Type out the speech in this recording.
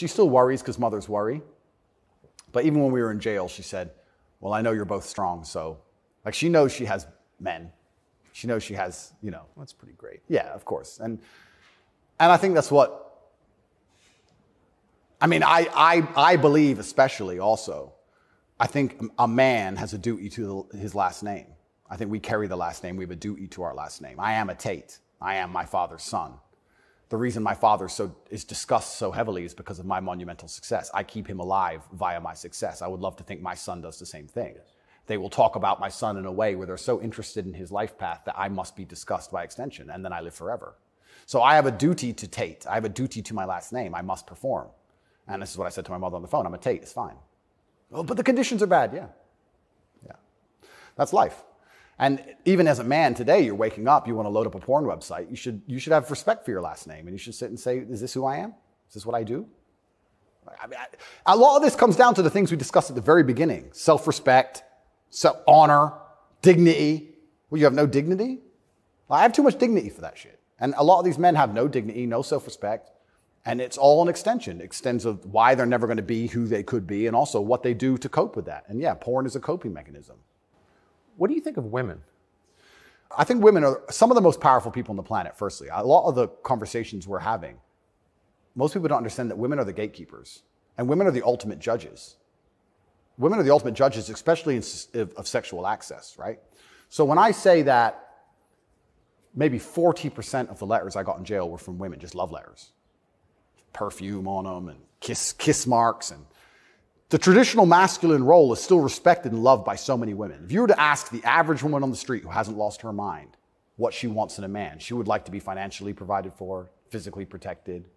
she still worries because mothers worry. But even when we were in jail, she said, Well, I know you're both strong. So, like, she knows she has men. She knows she has, you know, That's pretty great. yeah, of course. And, and I think that's what, I mean, I, I, I believe, especially also, I think a man has a duty to the, his last name. I think we carry the last name. We have a duty to our last name. I am a Tate. I am my father's son. The reason my father so, is discussed so heavily is because of my monumental success. I keep him alive via my success. I would love to think my son does the same thing. They will talk about my son in a way where they're so interested in his life path that I must be discussed by extension, and then I live forever. So I have a duty to Tate. I have a duty to my last name. I must perform. And this is what I said to my mother on the phone I'm a Tate, it's fine. Oh, but the conditions are bad, yeah. Yeah. That's life. And even as a man today, you're waking up, you want to load up a porn website, you should, you should have respect for your last name and you should sit and say, Is this who I am? Is this what I do? I mean, I, a lot of this comes down to the things we discussed at the very beginning self respect, honor, dignity. Well, you have no dignity? Well, I have too much dignity for that shit. And a lot of these men have no dignity, no self respect. And it's all an extension, it extends of why they're never going to be who they could be and also what they do to cope with that. And yeah, porn is a coping mechanism. What do you think of women? I think women are some of the most powerful people on the planet, firstly. A lot of the conversations we're having, most people don't understand that women are the gatekeepers and women are the ultimate judges. Women are the ultimate judges, especially in, of, of sexual access, right? So when I say that maybe 40% of the letters I got in jail were from women, just love letters, perfume on them and kiss, kiss marks and the traditional masculine role is still respected and loved by so many women. If you were to ask the average woman on the street who hasn't lost her mind what she wants in a man, she would like to be financially provided for, physically protected,